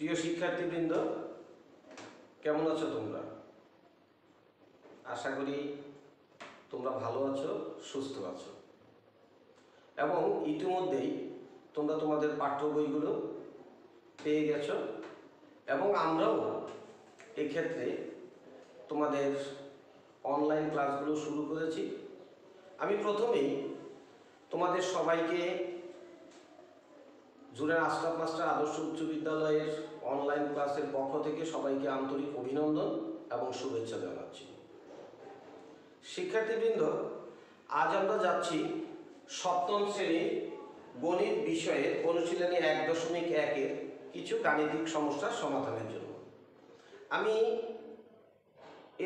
প্রিয় শিক্ষার্থীবৃন্দ, কেমন আছো তোমরা? আশা করি তোমরা ভালো আছো, সুস্থ আছো। এবং ইতিমধ্যেই তোমরা তোমাদের পাঠ্য বইগুলো পেয়ে গেছো এবং আমরাও এক্ষেত্রে তোমাদের অনলাইন ক্লাসগুলো শুরু করেছি। আমি প্রথমেই তোমাদের সবাইকে জুনের আশরাফ মাস্টার আদর্শ উচ্চ বিদ্যালয়ের অনলাইন ক্লাসের পক্ষ থেকে সবাইকে আন্তরিক অভিনন্দন এবং শুভেচ্ছা জানাচ্ছি। শিক্ষার্থীবৃন্দ, আজ আমরা যাচ্ছি সপ্তম শ্রেণির গণিত বিষয়ের অনুশীলনী এক দশমিক একের কিছু গাণিতিক সমস্যার সমাধানের জন্য। আমি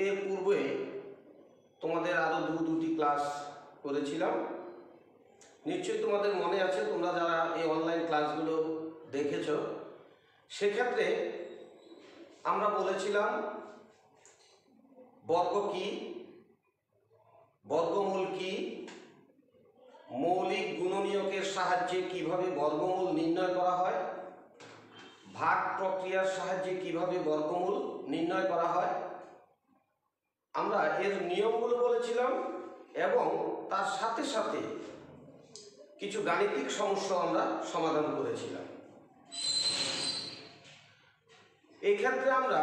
এর পূর্বে তোমাদের আরও দু দুটি ক্লাস করেছিলাম। নিশ্চয়ই তোমাদের মনে আছে, তোমরা যারা এই অনলাইন ক্লাসগুলো দেখেছ। সেক্ষেত্রে আমরা বলেছিলাম, বর্গ কি? বর্গমূল কি? মৌলিক গুণনীয়কের সাহায্যে কীভাবে বর্গমূল নির্ণয় করা হয়? ভাগ প্রক্রিয়ার সাহায্যে কীভাবে বর্গমূল নির্ণয় করা হয়? আমরা এর নিয়মগুলো বলেছিলাম এবং তার সাথে সাথে কিছু গাণিতিক সমস্যা আমরা সমাধান করেছিলাম। এই ক্ষেত্রে আমরা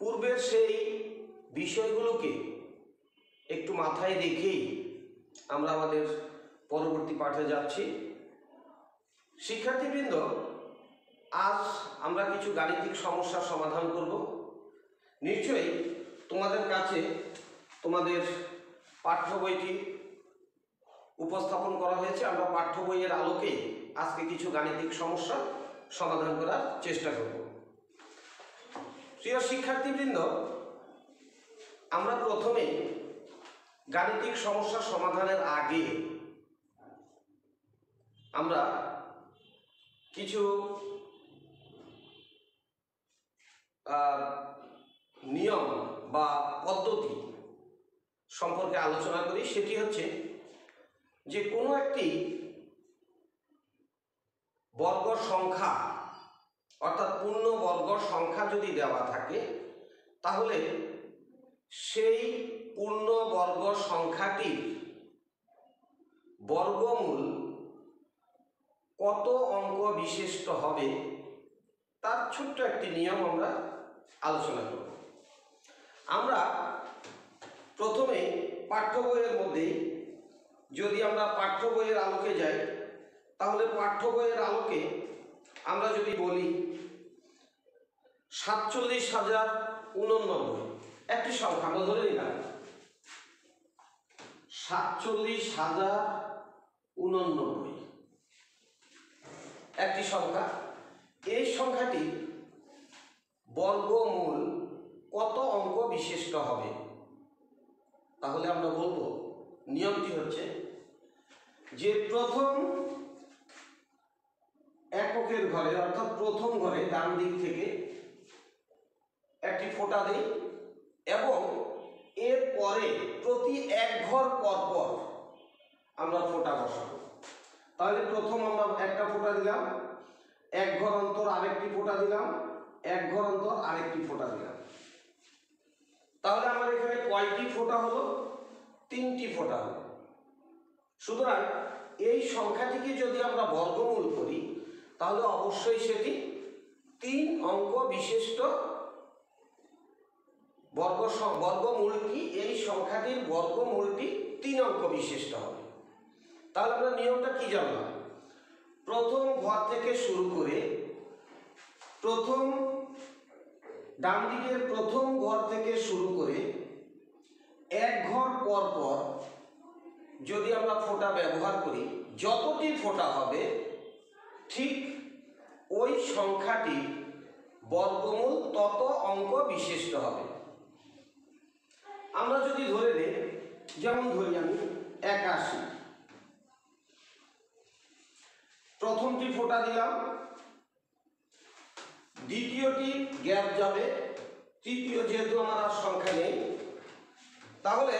পূর্বের সেই বিষয়গুলোকে একটু মাথায় রেখেই আমরা আমাদের পরবর্তী পাঠে যাচ্ছি। শিক্ষার্থীবৃন্দ, আজ আমরা কিছু গাণিতিক সমস্যার সমাধান করব। নিশ্চয়ই তোমাদের কাছে তোমাদের পাঠ্য বইটি উপস্থাপন করা হয়েছে। আমরা পাঠ্য বইয়ের আলোকে আজকে কিছু গাণিতিক সমস্যা সমাধান করার চেষ্টা করব। প্রিয় শিক্ষার্থীবৃন্দ, আমরা প্রথমে গাণিতিক সমস্যা সমাধানের আগে আমরা কিছু নিয়ম বা পদ্ধতি সম্পর্কে আলোচনা করি। সেটি হচ্ছে যে কোনো একটি বর্গ সংখ্যা, অর্থাৎ পূর্ণ বর্গ সংখ্যা যদি দেওয়া থাকে, তাহলে সেই পূর্ণ বর্গ সংখ্যাটির বর্গমূল কত অঙ্ক বিশিষ্ট হবে, তার ছোট্ট একটি নিয়ম আমরা আলোচনা করব। আমরা প্রথমে পাঠ্য বইয়ের মধ্যে যদি আমরা পাঠ্য বইয়ের আলোকে যাই, তাহলে পাঠ্য বইয়ের আলোকে আমরা যদি বলি, সাতচল্লিশ হাজার উননব্বই। একটি সংখ্যা আমরা ধরে নিলাম। সাতচল্লিশ হাজার উননব্বই। একটি সংখ্যা। এই সংখ্যাটি বর্গমূল কত অঙ্ক বিশিষ্ট হবে? তাহলে আমরা বলব, নিয়মটি হচ্ছে যে প্রথম এককের ঘরে, অর্থাৎ প্রথম ঘরে ডান দিক থেকে একটি ফোঁটা দেই এবং এর পরে প্রতি এক ঘর পর পর আমরা ফোঁটা বসাবো তাহলে প্রথম আমরা একটা ফোঁটা দিলাম, এক ঘর অন্তর আরেকটি ফোঁটা দিলাম, এক ঘর অন্তর আরেকটি ফোঁটা দিলাম। তাহলে আমার এখানে কয়টি ফোঁটা হলো? তিনটি ফোঁটা হলো। সুতরাং এই সংখ্যাটিকে যদি আমরা বর্গমূল করি, তাহলে অবশ্যই সেটি তিন অঙ্ক বিশিষ্ট বর্গ বর্গমূলটি এই সংখ্যাটির বর্গমূলটি তিন অঙ্ক বিশিষ্ট হবে। তাহলে আমরা নিয়মটা কি জানলাম? প্রথম ঘর থেকে শুরু করে প্রথম ডান দিকের প্রথম ঘর থেকে শুরু করে এক ঘর পর পর যদি আমরা ফোঁটা ব্যবহার করি, যতটি ফোঁটা হবে, ঠিক ওই সংখ্যাটি বর্গমূল তত অঙ্ক বিশিষ্ট হবে। আমরা যদি ধরে নিই, যেমন ধরি আমি একাশি। প্রথমটি ফোঁটা দিলাম, দ্বিতীয়টি গ্যাপ যাবে, তৃতীয় যেহেতু আমার আর সংখ্যা নেই, তাহলে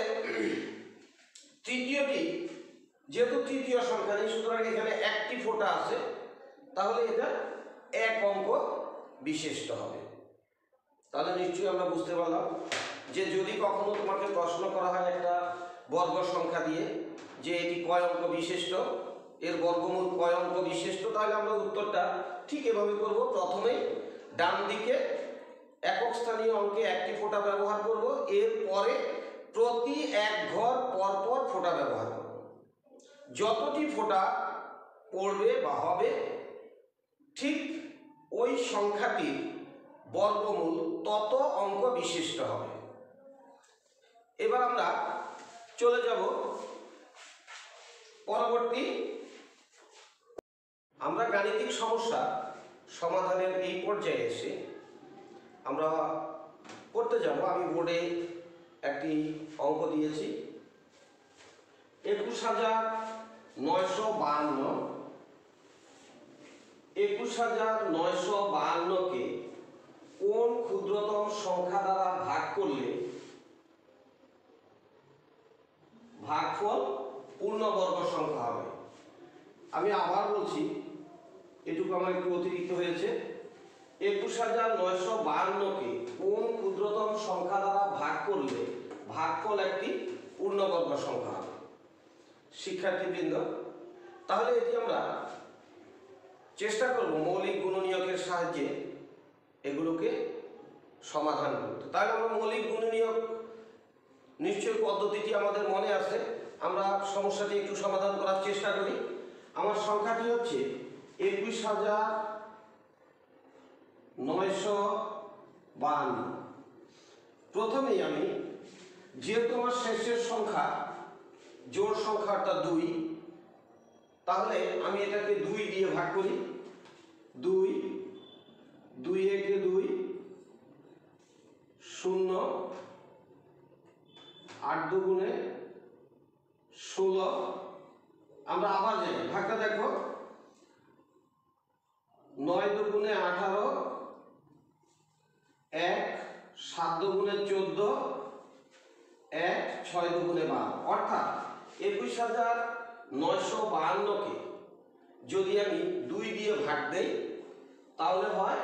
যেহেতু তৃতীয় সংখ্যা নেই, সুতরাং এখানে একটি ফোঁটা আছে, তাহলে এটা এক অঙ্ক বিশিষ্ট হবে। তাহলে নিশ্চয়ই আমরা বুঝতে পারলাম যে যদি কখনো তোমাকে প্রশ্ন করা হয় একটা বর্গ সংখ্যা দিয়ে যে এটি কয় অঙ্ক বিশিষ্ট, এর বর্গমূল কয় অঙ্ক বিশিষ্ট, তাহলে আমরা উত্তরটা ঠিক এভাবে করব। প্রথমেই ডান দিকে একক স্থানীয় অঙ্কে একটি ফোঁটা ব্যবহার করব, এরপরে প্রতি এক ঘর পর পর ফোঁটা ব্যবহার করব। যতটি ফোঁটা পড়বে বা হবে, ঠিক ওই সংখ্যাটির বর্গমূল তত অঙ্ক বিশিষ্ট হবে। এবার আমরা চলে যাব পরবর্তী। আমরা গাণিতিক সমস্যা সমাধানের এই পর্যায়ে এসে আমরা করতে যাব। আমি বোর্ডে একটি অঙ্ক দিয়েছি। একুশ হাজার নয়শো বাহান্ন। একুশ হাজার নয়শো বাহান্নকে কোন ক্ষুদ্রতম সংখ্যা দ্বারা ভাগ করলে ভাগফল পূর্ণবর্গ সংখ্যা হবে? আমি আবার বলছি, এটুকু আমার একটু অতিরিক্ত হয়েছে। একুশ হাজার নয়শো বাহান্নকে কোন ক্ষুদ্রতম সংখ্যা দ্বারা ভাগ করলে ভাগফল একটি পূর্ণবর্গ সংখ্যা হবে? শিক্ষার্থীবৃন্দ, তাহলে এটি আমরা চেষ্টা করব মৌলিক গুণনীয়কের সাহায্যে এগুলোকে সমাধান করতে। তাহলে আমরা মৌলিক গুণনীয়ক নিশ্চয় পদ্ধতিটি আমাদের মনে আছে, আমরা সমস্যাটি একটু সমাধান করার চেষ্টা করি। আমার সংখ্যাটি হচ্ছে একুশ হাজার নয়শো বাহান্ন। প্রথমেই আমি, যেহেতু আমার শেষের সংখ্যা জোড় সংখ্যাটা দুই, তাহলে আমি এটাকে দুই দিয়ে ভাগ করি। দুই দুই একে দুই, শূন্য, আট দুগুণে ষোলো। আমরা আবার যাই, ভাগটা দেখো। নয় দুগুণে আঠারো, এক, সাত দুগুণে চোদ্দ, এক, ছয় দুগুণে বারো। অর্থাৎ একুশ হাজার নয়শো বাহান্নকে যদি আমি দুই দিয়ে ভাগ দেই, তাহলে হয়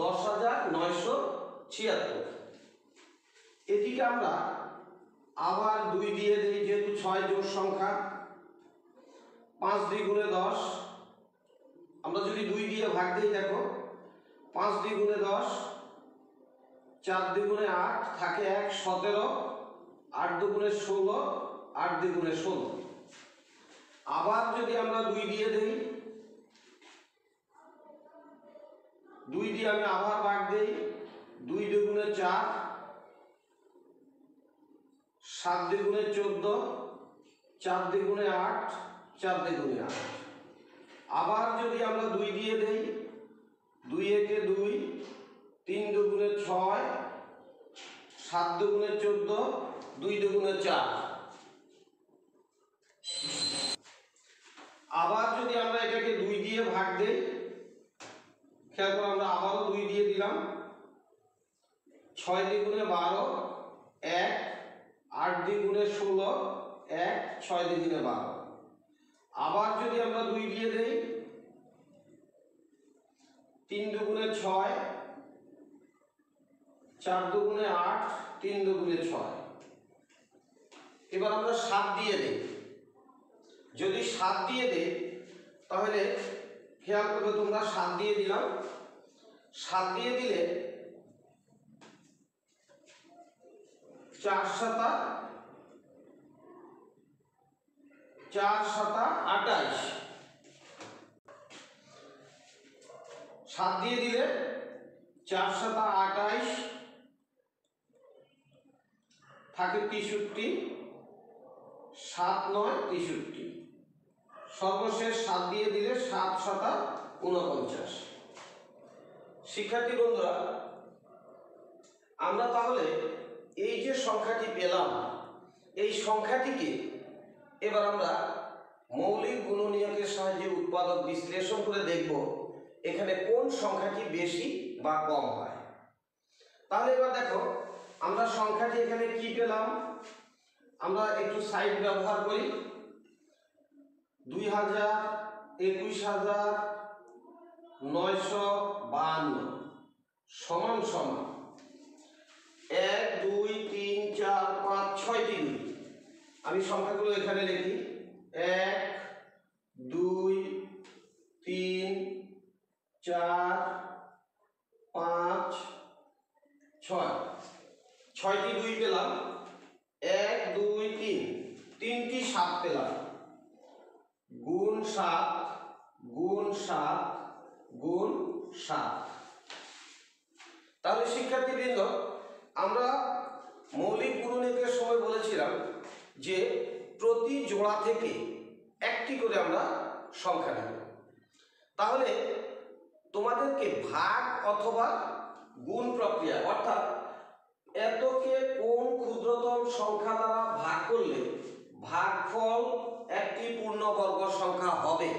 দশ হাজার নয়শো ছিয়াত্তর। এটিকে আমরা আবার দুই দিয়ে দিই, যেহেতু ছয় জোড় সংখ্যা, পাঁচ দ্বিগুণে দশ। আমরা যদি দুই দিয়ে ভাগ দিই, দেখো, পাঁচ দ্বিগুণে দশ, চার দ্বিগুণে আট, থাকে এক, সতেরো, আট দুগুণে ষোলো আট দ্বিগুণে ষোলো। আবার যদি আমরা দুই দিয়ে দিই, দুই দিয়ে আমি আবার ভাগ দিই, দুই দুগুণে চার, সাত দ্বিগুণে চোদ্দ, চার দ্বিগুণে আট, চার দ্বিগুণে আট। আবার যদি আমরা দুই দিয়ে দেই, দুই একে দুই, তিন দুগুণে ছয়, সাত দুগুণে চোদ্দ, দুই দুগুণে চার। আবার যদি আমরা এটাকে দুই দিয়ে ভাগ দেই, খেয়াল করে আমরা আবারও দুই দিয়ে দিলাম। ছয় দ্বিগুণে বারো, এক, আট দ্বিগুণে ষোলো, এক, ছয় দ্বিগুণে বারো। আবার যদি আমরা দুই দিয়ে দেই, তিন দুগুণে ছয়, চার দুগুণে আট, তিন দুগুণে ছয়। এবার আমরা সাত দিয়ে দেই। যদি সাত দিয়ে দেই তাহলে খেয়াল করবে তোমরা সাত দিয়ে দিলাম। সাত দিয়ে দিলে চার সাতা চার সাতা আটাইশ। সাত দিয়ে দিলে চার সাতা আটাইশ থাকে তেষট্টি, সাত নয় তেষট্টি। সর্বশেষ সাত দিয়ে দিলে সাত শতা উনপঞ্চাশ শিক্ষার্থী বন্ধুরা, আমরা তাহলে এই যে সংখ্যাটি পেলাম, এই সংখ্যাটিকে এবার আমরা মৌলিক গুণনীয়কের সাহায্যে উৎপাদক বিশ্লেষণ করে দেখব এখানে কোন সংখ্যাটি বেশি বা কম হয়। তাহলে এবার দেখো, আমরা সংখ্যাটি এখানে কি পেলাম? আমরা একটু সাইড ব্যবহার করি। দুই হাজার একুশ হাজার নয়শো বাহান্ন। সমান সমান। এক, দুই, তিন, চার, পাঁচ ছয়টি দুই আমি সংখ্যাগুলো এখানে লিখি। এক, দুই, তিন, চার, পাঁচ, ছয়। ছয়টি দুই পেলাম। এক, দুই, তিন। তিনটি সাত পেলাম। সাত, গুণ সাত গুণ সাত। তাহলে শিক্ষার্থীবৃন্দ, আমরা মৌলিক গুণনীতির সময় বলেছিলাম যে প্রতি জোড়া থেকে একটি করে আমরা সংখ্যা নেব। তাহলে তোমাদেরকে ভাগ অথবা গুণ প্রক্রিয়া, অর্থাৎ এতকে কোন ক্ষুদ্রতম সংখ্যা দ্বারা ভাগ করলে ভাগফল একটি পূর্ণবর্গ সংখ্যা হবে।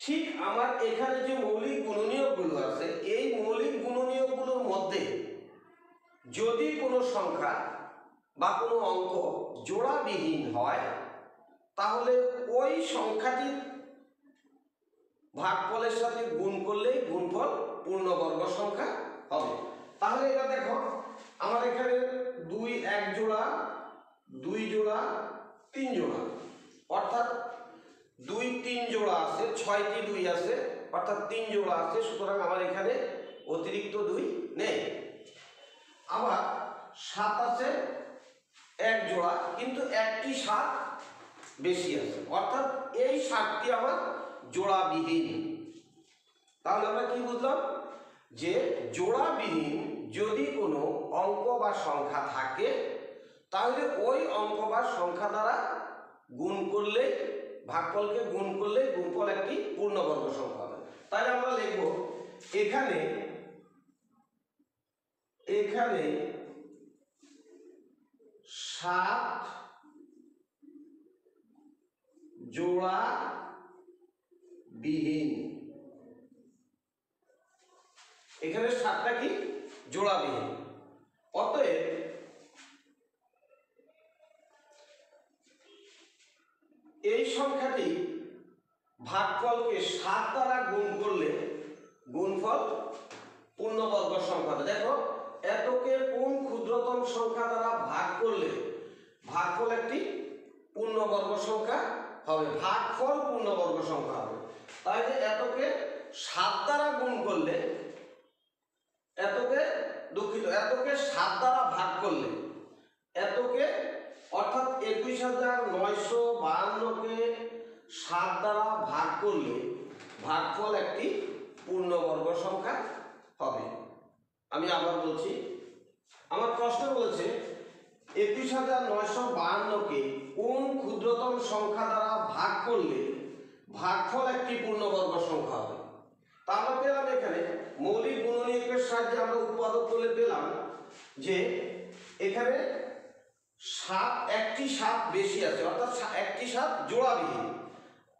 ঠিক আমার এখানে যে মৌলিক গুণনীয়কগুলো আছে, এই মৌলিক গুণনীয়কগুলোর মধ্যে যদি কোনো সংখ্যা বা কোনো অঙ্ক জোড়াবিহীন হয়, তাহলে ওই সংখ্যাটির ভাগফলের সাথে গুণ করলেই গুণফল পূর্ণবর্গ সংখ্যা হবে তাহলে এবার দেখো আমার এখানে দুই এক জোড়া দুই জোড়া, তিন জোড়া। অর্থাৎ দুই তিন জোড়া আছে, ছয়টি দুই আছে, অর্থাৎ তিন জোড়া আছে, সুতরাং আমার এখানে অতিরিক্ত দুই নেই। আবার সাত আছে, এক জোড়া, কিন্তু একটি সাত বেশি আছে। অর্থাৎ এই সাতটি আমার জোড়াবিহীন। তাহলে আমরা কি বুঝলাম? যে জোড়াবিহীন যদি কোনো অঙ্ক বা সংখ্যা থাকে তাহলে ওই অঙ্ক বা সংখ্যা দ্বারা গুণ করলে, ভাগফলকে গুণ করলে গুণফল একটি পূর্ণবর্গ সংখ্যা হবে। তাহলে আমরা লিখব, এখানে এখানে সাত জোড়া বিহীন। এখানে সাতটা কি? জোড়াবিহীন অতএব এই সংখ্যাটি ভাগফলকে সাত দ্বারা গুণ করলে গুণফল পূর্ণবর্গ সংখ্যা দেখো, এতকে কোন ক্ষুদ্রতম সংখ্যা দ্বারা ভাগ করলে ভাগফল একটি পূর্ণবর্গ সংখ্যা হবে? ভাগফল পূর্ণবর্গ সংখ্যা হবে। তাই যে এতকে সাত দ্বারা গুণ করলে, এতকে দুঃখিত, এতকে সাত দ্বারা ভাগ করলে, এতকে অর্থাৎ একুশ হাজার নয়শো বাহান্নকে সাত দ্বারা ভাগ করলে ভাগফল একটি পূর্ণবর্গ সংখ্যা হবে। আমি আবার বলছি, আমার প্রশ্ন বলেছে, একুশ হাজার নয়শো বাহান্নকে কোন ক্ষুদ্রতম সংখ্যা দ্বারা ভাগ করলে ভাগফল একটি পূর্ণবর্গ সংখ্যা হবে? তা পেলাম এখানে, মৌলিক গুণনীয়কের সাহায্যে আমরা উৎপাদক করলে পেলাম যে এখানে সাত একটি সাত বেশি আছে, অর্থাৎ একটি সাত জোড়াবিহীন।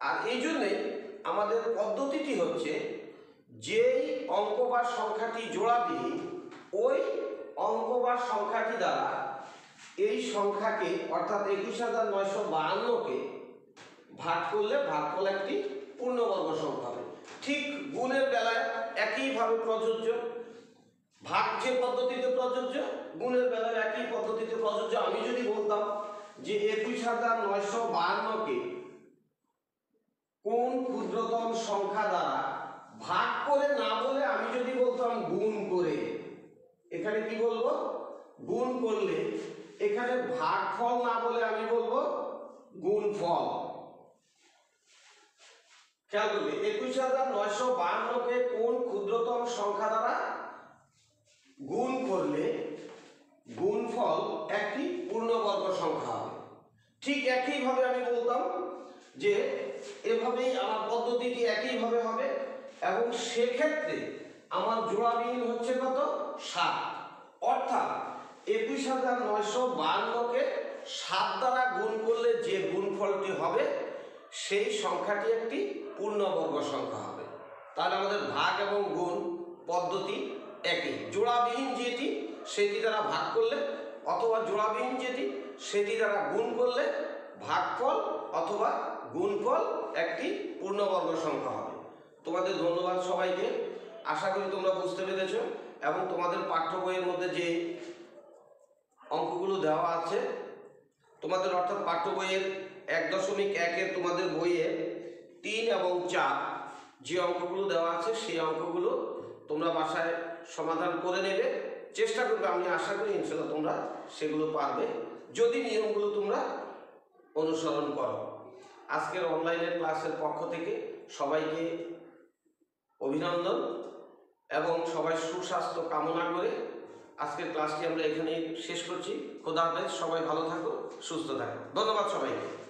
আর এই জন্যে আমাদের পদ্ধতিটি হচ্ছে, যেই অঙ্ক বা সংখ্যাটি জোড়াবিহীন, ওই অঙ্ক বা সংখ্যাটি দ্বারা এই সংখ্যাকে, অর্থাৎ একুশ হাজার নয়শো বাহান্নকে ভাগ করলে ভাগ ভাগফল একটি পূর্ণবর্গ সংখ্যা হবে। ঠিক গুণের বেলায় একইভাবে প্রযোজ্য, ভাগ যে পদ্ধতিতে প্রযোজ্য গুণের বেলায় একই পদ্ধতিতে প্রযোজ্য। আমি যদি বলতাম যে একুশ হাজার নয়শো বাহান্নকে কোন ক্ষুদ্রতম সংখ্যা দ্বারা ভাগ করে না বলে আমি যদি বলতাম গুণ করে, এখানে কি বলব? গুণ করলে এখানে ভাগফল না বলে আমি বলব গুণফল। খেয়াল করবে, একুশ হাজার নয়শো বাহান্নকে কোন ক্ষুদ্রতম সংখ্যা দ্বারা গুণ করলে গুণফল একটি পূর্ণবর্গ সংখ্যা হবে। ঠিক একইভাবে আমি বলতাম যে এভাবেই আমার পদ্ধতিটি একইভাবে হবে এবং সেক্ষেত্রে আমার জোড়াবিহীন হচ্ছে কত? সাত। অর্থাৎ একুশ হাজার নয়শো বাহান্নকে সাত দ্বারা গুণ করলে যে গুণফলটি হবে, সেই সংখ্যাটি একটি পূর্ণবর্গ সংখ্যা হবে। তাহলে আমাদের ভাগ এবং গুণ পদ্ধতি একই। জোড়াবিহীন যেটি সেটি দ্বারা ভাগ করলে, অথবা জোড়াবিহীন যেটি, সেটি দ্বারা গুণ করলে ভাগফল অথবা গুণফল একটি পূর্ণবর্গ সংখ্যা হবে। তোমাদের ধন্যবাদ সবাইকে। আশা করি তোমরা বুঝতে পেরেছ এবং তোমাদের পাঠ্য বইয়ের মধ্যে যে অঙ্কগুলো দেওয়া আছে, তোমাদের অর্থাৎ পাঠ্য বইয়ের এক দশমিক একের তোমাদের বইয়ে তিন এবং চার যে অঙ্কগুলো দেওয়া আছে, সেই অঙ্কগুলো তোমরা বাসায় সমাধান করে নেবে। চেষ্টা করবে, আমি আশা করি ইনশাল্লাহ তোমরা সেগুলো পারবে। যদি নিয়মগুলো তোমরা অনুসরণ করো। আজকের অনলাইনের ক্লাসের পক্ষ থেকে সবাইকে অভিনন্দন এবং সবাই সুস্বাস্থ্য কামনা করে আজকের ক্লাসটি আমরা এখানে শেষ করছি। খোদা হাফেজ, সবাই ভালো থাকো, সুস্থ থাকো। ধন্যবাদ সবাইকে।